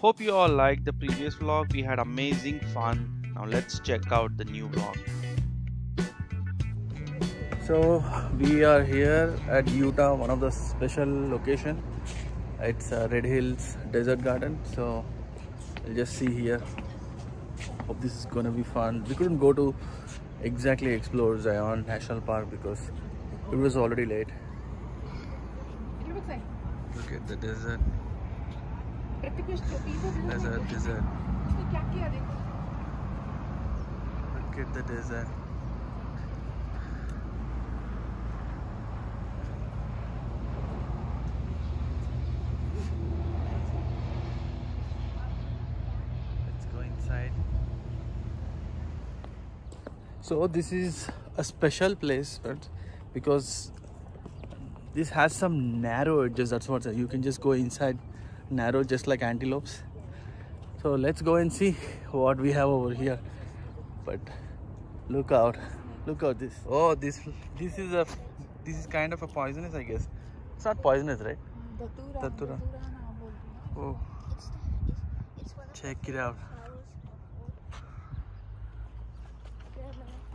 Hope you all liked the previous vlog. We had amazing fun. Now let's check out the new vlog. So we are here at Utah, one of the special location. It's uh, Red Hills Desert Garden. So we'll just see here. Hope this is gonna be fun. We couldn't go to exactly explore Zion National Park because it was already late. Look at the desert, desert, desert. Look at the desert. Let's go inside. So this is a special place, friends, because this has some narrow edges. That's what you can just go inside, narrow, just like antelopes. So let's go and see what we have over here. But look out, look out this. Oh, this this is a this is kind of a poisonous, I guess. It's not poisonous, right? Datura. Oh, check it out.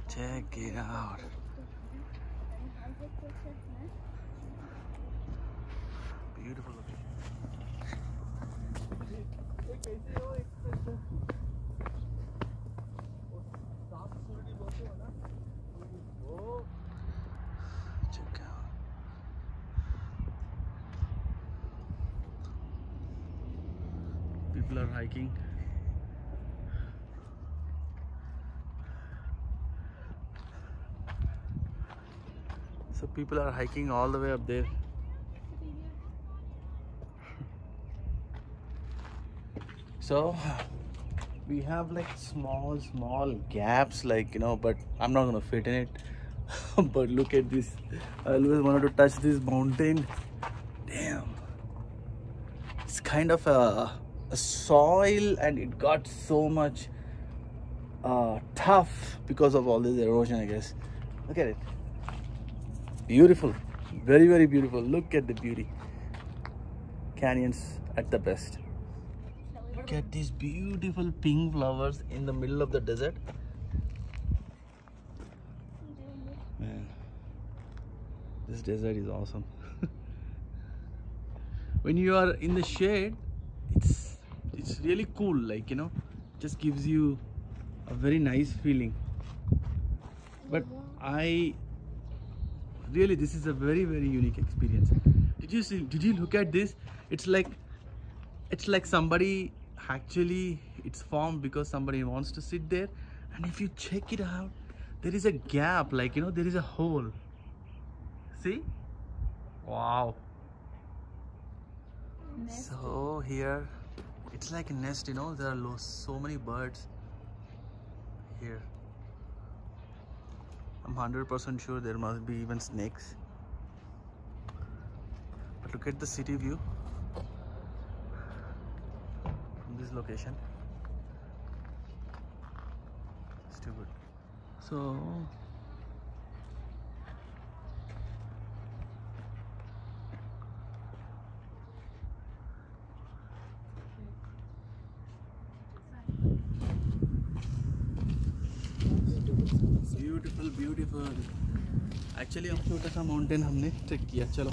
Check it out. Beautiful location. People are hiking. So people are hiking all the way up there. So we have like small, small gaps, like you know, but I'm not gonna fit in it. but look at this. I always wanted to touch this mountain. Damn. It's kind of a, a soil and it got so much uh, tough because of all this erosion, I guess. Look at it. Beautiful. Very, very beautiful. Look at the beauty. Canyons at the best. Look at these beautiful pink flowers in the middle of the desert. Man, this desert is awesome. when you are in the shade, it's it's really cool. Like you know, just gives you a very nice feeling. But I really, this is a very very unique experience. Did you see? Did you look at this? It's like it's like somebody actually it's formed because somebody wants to sit there and if you check it out there is a gap like you know there is a hole. See? Wow. So here it's like a nest you know there are so many birds here. I'm 100% sure there must be even snakes. But look at the city view location. It's too good. So beautiful beautiful actually हम छोटा सा mountain हमने track किया। चलो।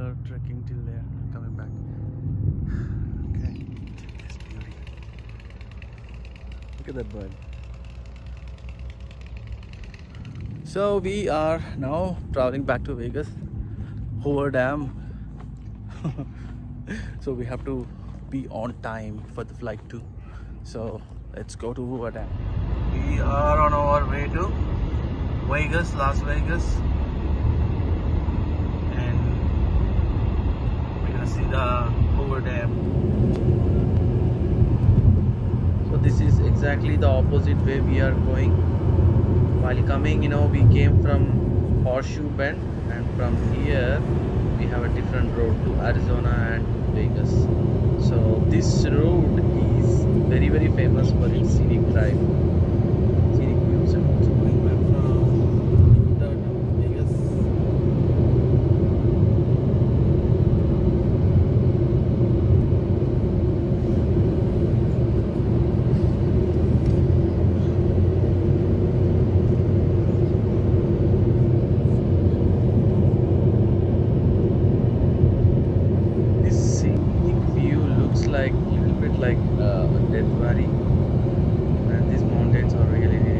Are trekking till there coming back. Okay. Beauty look at that bird. So we are now traveling back to vegas. Hoover dam. So we have to be on time for the flight too. So let's go to hoover dam. We are on our way to vegas las vegas we're see the Hoover Dam. So this is exactly the opposite way we are going. While coming, you know, we came from Horseshoe Bend, and from here we have a different road to Arizona and Vegas. So this road is very very famous for its scenic drive, uh, death valley and these mountains are really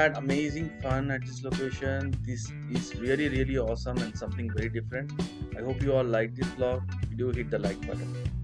had amazing fun at this location. This is really really awesome and something very different. I hope you all like this vlog. If you do hit the like button